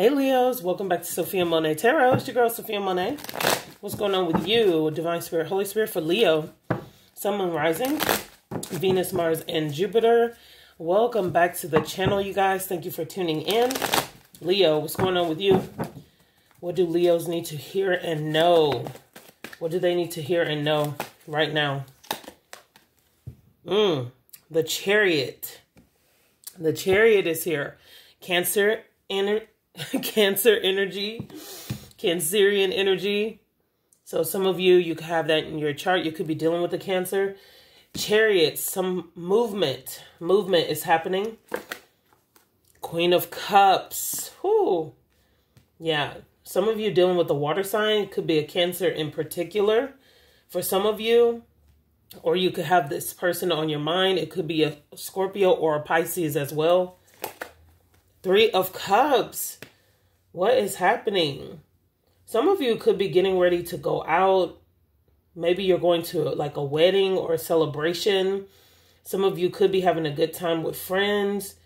Hey Leos, welcome back to Sophiamonay Tarot. It's your girl Sophiamonay. What's going on with you, Divine Spirit, Holy Spirit for Leo, Sun, Moon, Rising, Venus, Mars, and Jupiter. Welcome back to the channel, you guys. Thank you for tuning in. Leo, what's going on with you? What do Leos need to hear and know? What do they need to hear and know right now? Mm, the Chariot. The Chariot is here. Cancer, energy. Cancer energy, Cancerian energy. So some of you, you could have that in your chart. You could be dealing with the Cancer. Chariot, some movement. Movement is happening. Queen of Cups. Whoo. Yeah. Some of you dealing with the water sign. Could be a Cancer in particular. For some of you, or you could have this person on your mind. It could be a Scorpio or a Pisces as well. Three of Cups. What is happening? Some of you could be getting ready to go out. Maybe you're going to like a wedding or a celebration. Some of you could be having a good time with friends.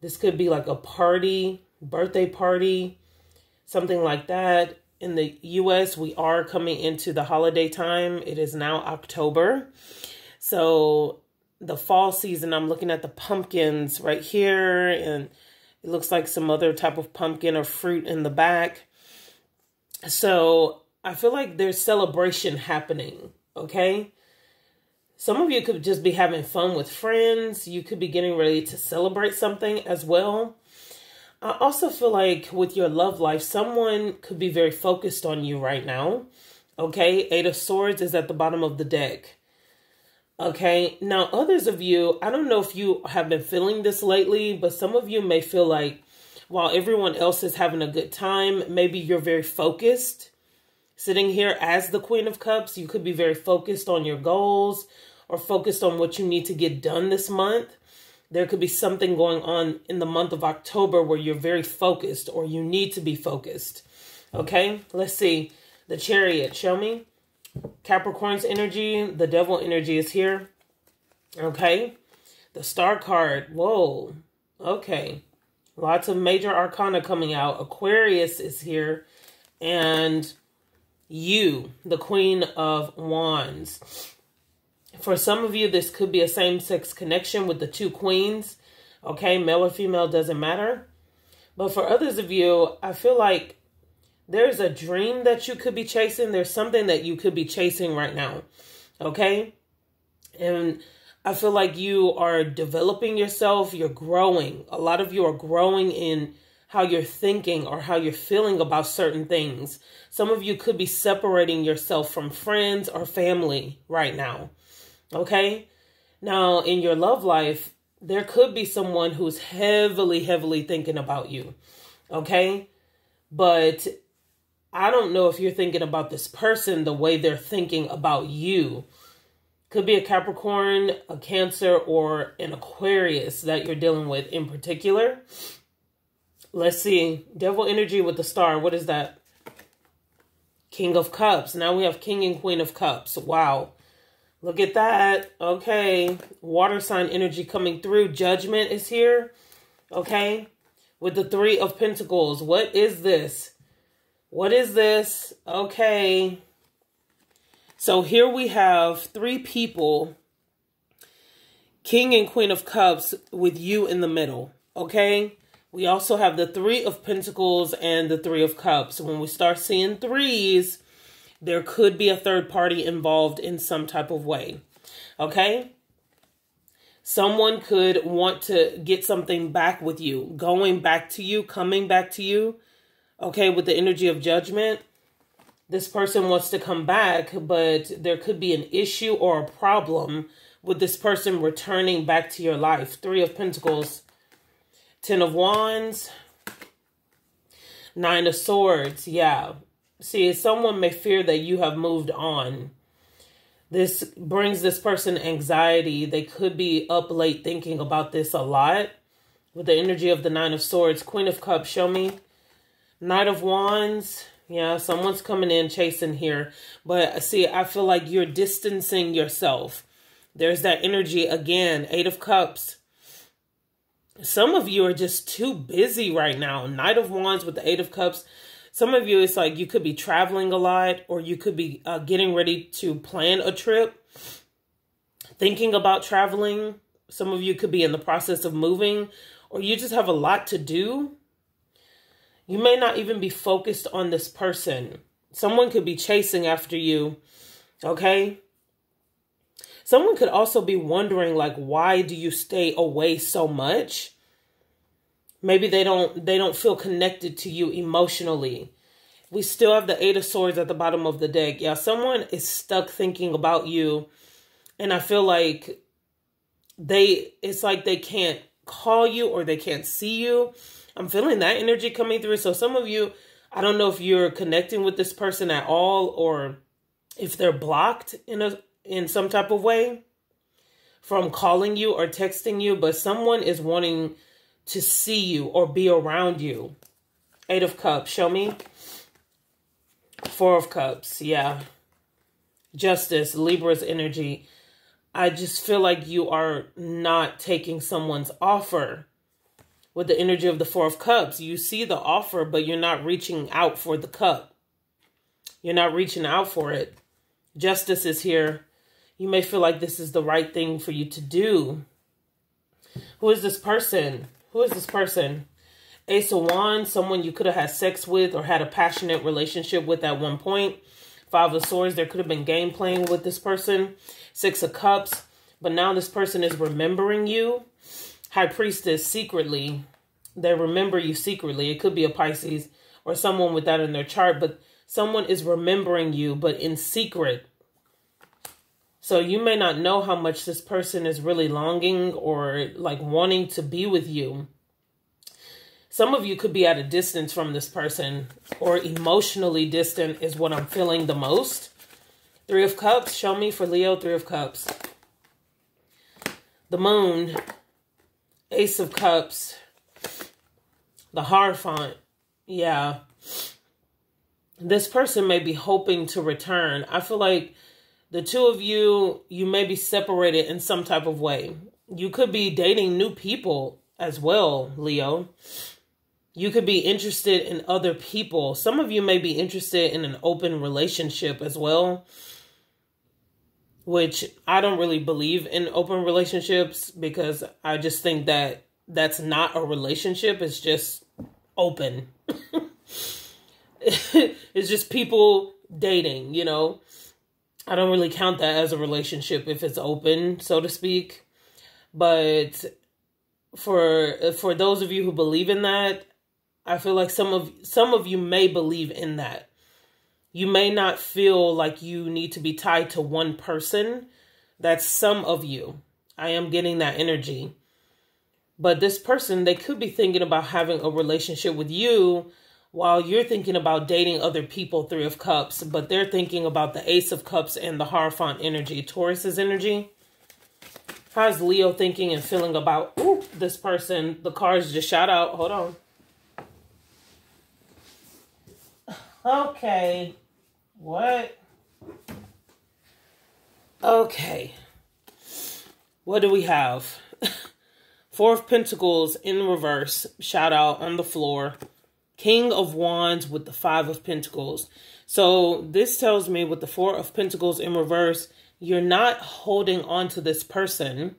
This could be like a party, birthday party, something like that. In the US, we are coming into the holiday time. It is now October. So the fall season, I'm looking at the pumpkins right here and it looks like some other type of pumpkin or fruit in the back. So I feel like there's celebration happening, okay? Some of you could just be having fun with friends. You could be getting ready to celebrate something as well. I also feel like with your love life, someone could be very focused on you right now. Okay, Eight of Swords is at the bottom of the deck. Okay. Now, others of you, I don't know if you have been feeling this lately, but some of you may feel like while everyone else is having a good time, maybe you're very focused. Sitting here as the Queen of Cups, you could be very focused on your goals or focused on what you need to get done this month. There could be something going on in the month of October where you're very focused or you need to be focused. Okay, let's see. The chariot, show me. Capricorn's energy, the devil energy is here. Okay. The star card. Whoa. Okay. Lots of major arcana coming out. Aquarius is here. And you, the queen of wands. For some of you, this could be a same-sex connection with the two queens. Okay, male or female doesn't matter. But for others of you, I feel like there's a dream that you could be chasing. There's something that you could be chasing right now. Okay? And I feel like you are developing yourself. You're growing. A lot of you are growing in how you're thinking or how you're feeling about certain things. Some of you could be separating yourself from friends or family right now. Okay? Now, in your love life, there could be someone who's heavily, heavily thinking about you. Okay? But I don't know if you're thinking about this person the way they're thinking about you. Could be a Capricorn, a Cancer, or an Aquarius that you're dealing with in particular. Let's see. Devil energy with the star. What is that? King of Cups. Now we have King and Queen of Cups. Wow. Look at that. Okay. Water sign energy coming through. Judgment is here. Okay. With the Three of Pentacles. What is this? What is this? Okay. So here we have three people, King and Queen of Cups, with you in the middle. Okay. We also have the Three of Pentacles and the Three of Cups. When we start seeing threes, there could be a third party involved in some type of way. Okay. Someone could want to get something back with you, going back to you, coming back to you okay, with the energy of judgment, this person wants to come back, but there could be an issue or a problem with this person returning back to your life. Three of Pentacles, Ten of Wands, Nine of Swords. Yeah. See, someone may fear that you have moved on. This brings this person anxiety. They could be up late thinking about this a lot. With the energy of the Nine of Swords, Queen of Cups, show me. Knight of Wands. Yeah, someone's coming in chasing here. But see, I feel like you're distancing yourself. There's that energy again. Eight of Cups. some of you are just too busy right now. Knight of Wands with the Eight of Cups. Some of you, it's like you could be traveling a lot or you could be uh, getting ready to plan a trip, thinking about traveling. Some of you could be in the process of moving or you just have a lot to do. You may not even be focused on this person. Someone could be chasing after you, okay? Someone could also be wondering like why do you stay away so much? Maybe they don't they don't feel connected to you emotionally. We still have the 8 of swords at the bottom of the deck. Yeah, someone is stuck thinking about you and I feel like they it's like they can't call you or they can't see you. I'm feeling that energy coming through. So some of you, I don't know if you're connecting with this person at all or if they're blocked in a in some type of way from calling you or texting you, but someone is wanting to see you or be around you. Eight of Cups, show me. Four of Cups, yeah. Justice, Libra's energy. I just feel like you are not taking someone's offer. With the energy of the Four of Cups, you see the offer, but you're not reaching out for the cup. You're not reaching out for it. Justice is here you may feel like this is the right thing for you to do. Who is this person? Who is this person? Ace of Wands, someone you could have had sex with or had a passionate relationship with at one point. Five of Swords, there could have been game playing with this person. Six of Cups, but now this person is remembering you. High Priestess, secretly, they remember you secretly. It could be a Pisces or someone with that in their chart, but someone is remembering you, but in secret. So you may not know how much this person is really longing or like wanting to be with you. Some of you could be at a distance from this person or emotionally distant is what I'm feeling the most. Three of Cups, show me for Leo, Three of Cups. The Moon, Ace of Cups, the Hierophant. Yeah. This person may be hoping to return. I feel like the two of you, you may be separated in some type of way. You could be dating new people as well, Leo. You could be interested in other people. Some of you may be interested in an open relationship as well, which I don't really believe in open relationships because I just think that that's not a relationship. It's just open. it's just people dating, you know. I don't really count that as a relationship if it's open, so to speak. But for for those of you who believe in that, I feel like some of some of you may believe in that. You may not feel like you need to be tied to one person. That's some of you. I am getting that energy. But this person, they could be thinking about having a relationship with you while you're thinking about dating other people, Three of Cups, but they're thinking about the Ace of Cups and the Hierophant energy, Taurus's energy. How's Leo thinking and feeling about ooh, this person? The cards just shot out. Hold on. Okay. What? Okay. What do we have? Four of Pentacles in reverse. Shout out on the floor. King of Wands with the Five of Pentacles. So this tells me with the Four of Pentacles in reverse, you're not holding on to this person.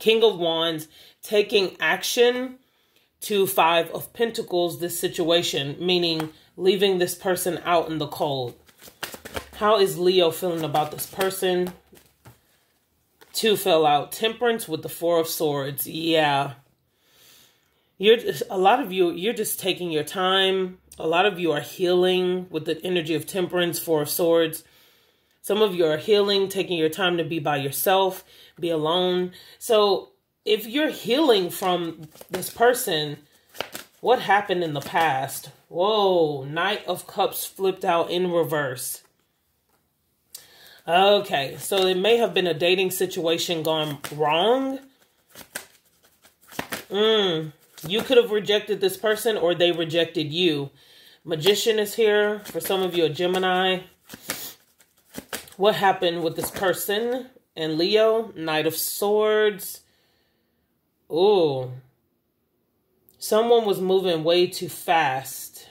King of Wands taking action to Five of Pentacles, this situation, meaning leaving this person out in the cold. How is Leo feeling about this person? Two fell out. Temperance with the Four of Swords. Yeah you're a lot of you you're just taking your time a lot of you are healing with the energy of temperance four of swords some of you are healing taking your time to be by yourself be alone so if you're healing from this person what happened in the past whoa knight of cups flipped out in reverse okay so it may have been a dating situation gone wrong mm you could have rejected this person or they rejected you. Magician is here. For some of you, a Gemini. What happened with this person? And Leo, Knight of Swords. Oh, Someone was moving way too fast.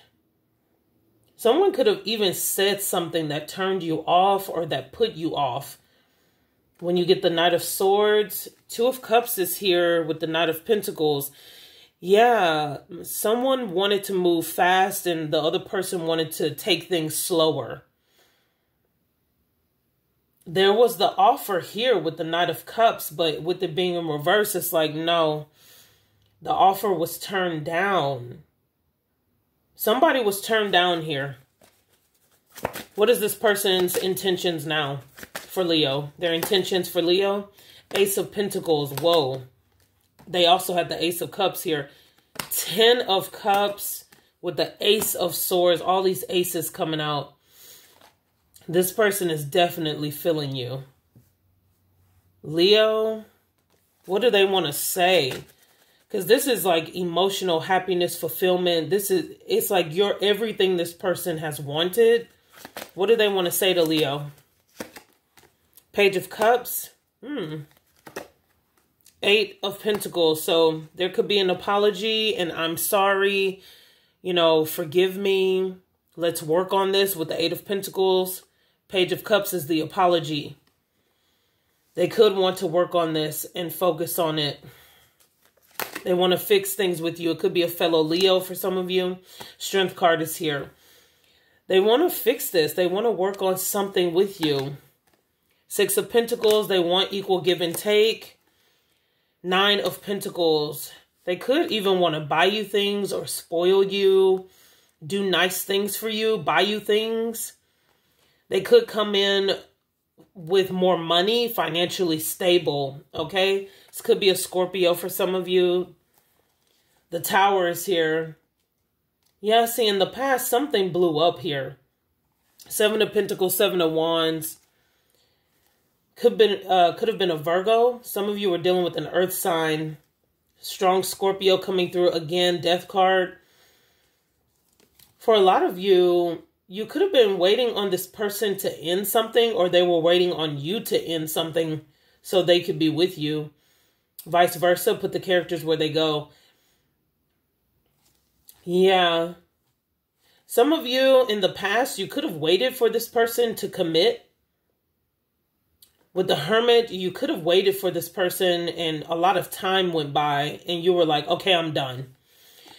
Someone could have even said something that turned you off or that put you off. When you get the Knight of Swords, Two of Cups is here with the Knight of Pentacles. Yeah, someone wanted to move fast and the other person wanted to take things slower. There was the offer here with the Knight of Cups, but with it being in reverse, it's like, no, the offer was turned down. Somebody was turned down here. What is this person's intentions now for Leo? Their intentions for Leo? Ace of Pentacles. Whoa. They also had the Ace of Cups here. Ten of Cups with the Ace of Swords. All these aces coming out. This person is definitely feeling you. Leo, what do they want to say? Because this is like emotional happiness, fulfillment. This is, it's like you're everything this person has wanted. What do they want to say to Leo? Page of Cups. Hmm. Eight of Pentacles. So there could be an apology and I'm sorry. You know, forgive me. Let's work on this with the Eight of Pentacles. Page of Cups is the apology. They could want to work on this and focus on it. They want to fix things with you. It could be a fellow Leo for some of you. Strength card is here. They want to fix this. They want to work on something with you. Six of Pentacles, they want equal give and take. Nine of Pentacles, they could even want to buy you things or spoil you, do nice things for you, buy you things. They could come in with more money, financially stable, okay? This could be a Scorpio for some of you. The tower is here. Yeah, see, in the past, something blew up here. Seven of Pentacles, Seven of Wands. Could been uh, could have been a Virgo. Some of you were dealing with an Earth sign. Strong Scorpio coming through again. Death card. For a lot of you, you could have been waiting on this person to end something or they were waiting on you to end something so they could be with you. Vice versa, put the characters where they go. Yeah. Some of you in the past, you could have waited for this person to commit. With the hermit, you could have waited for this person and a lot of time went by and you were like, okay, I'm done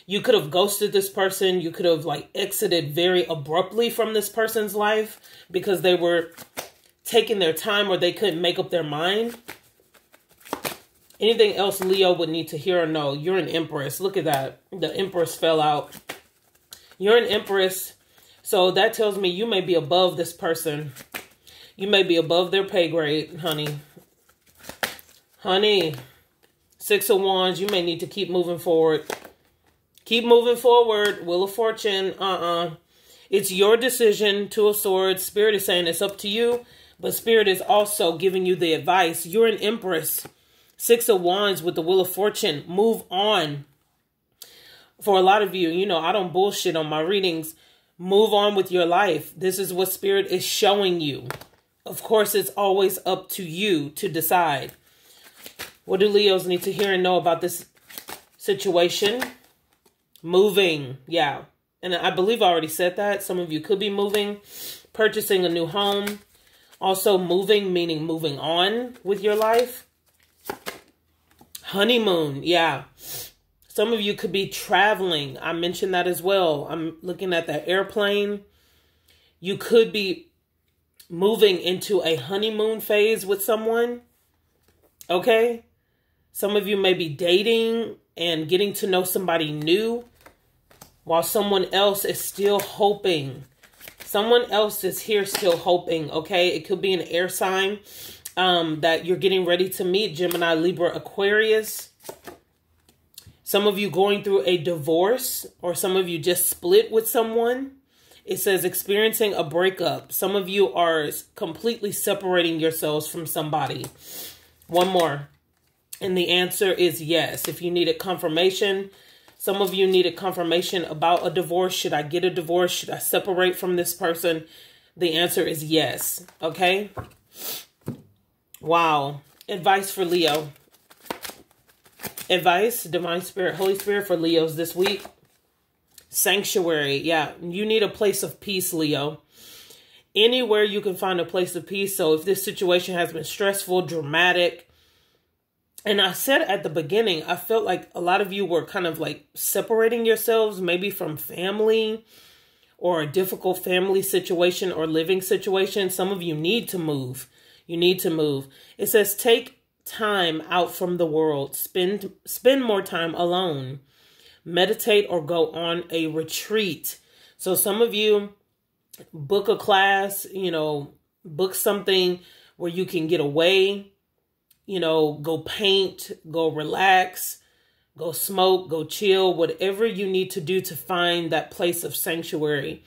you could have ghosted this person. You could have like exited very abruptly from this person's life because they were taking their time or they couldn't make up their mind. Anything else Leo would need to hear or know? You're an empress. Look at that. The empress fell out. You're an empress. So that tells me you may be above this person. You may be above their pay grade, honey. Honey, Six of Wands, you may need to keep moving forward. Keep moving forward. Wheel of Fortune. Uh-uh. It's your decision. Two of Swords. Spirit is saying it's up to you. But Spirit is also giving you the advice. You're an Empress. Six of Wands with the Wheel of Fortune. Move on. For a lot of you, you know, I don't bullshit on my readings. Move on with your life. This is what Spirit is showing you. Of course, it's always up to you to decide. What do Leos need to hear and know about this situation? Moving, yeah. And I believe I already said that. Some of you could be moving, purchasing a new home. Also moving, meaning moving on with your life. Honeymoon, yeah. Some of you could be traveling. I mentioned that as well. I'm looking at that airplane. You could be moving into a honeymoon phase with someone. Okay? Some of you may be dating and getting to know somebody new while someone else is still hoping. Someone else is here still hoping, okay? It could be an air sign um, that you're getting ready to meet, Gemini, Libra, Aquarius. Some of you going through a divorce or some of you just split with someone. It says experiencing a breakup. Some of you are completely separating yourselves from somebody. One more. And the answer is yes. If you needed confirmation, some of you needed confirmation about a divorce. Should I get a divorce? Should I separate from this person? The answer is yes. Okay. Wow. Advice for Leo. Advice, Divine Spirit, Holy Spirit for Leos this week. Sanctuary. Yeah, you need a place of peace, Leo. Anywhere you can find a place of peace. So if this situation has been stressful, dramatic, and I said at the beginning, I felt like a lot of you were kind of like separating yourselves, maybe from family or a difficult family situation or living situation. Some of you need to move. You need to move. It says take time out from the world. Spend spend more time alone. Meditate or go on a retreat. So some of you book a class, you know, book something where you can get away you know, go paint, go relax, go smoke, go chill, whatever you need to do to find that place of sanctuary.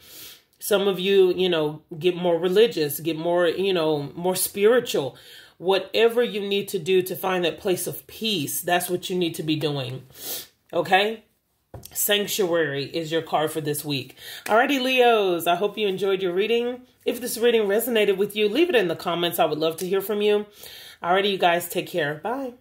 Some of you, you know, get more religious, get more, you know, more spiritual. Whatever you need to do to find that place of peace, that's what you need to be doing. Okay? Sanctuary is your card for this week. Alrighty, Leos, I hope you enjoyed your reading. If this reading resonated with you, leave it in the comments. I would love to hear from you. Alrighty, you guys, take care. Bye.